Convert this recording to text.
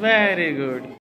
very good.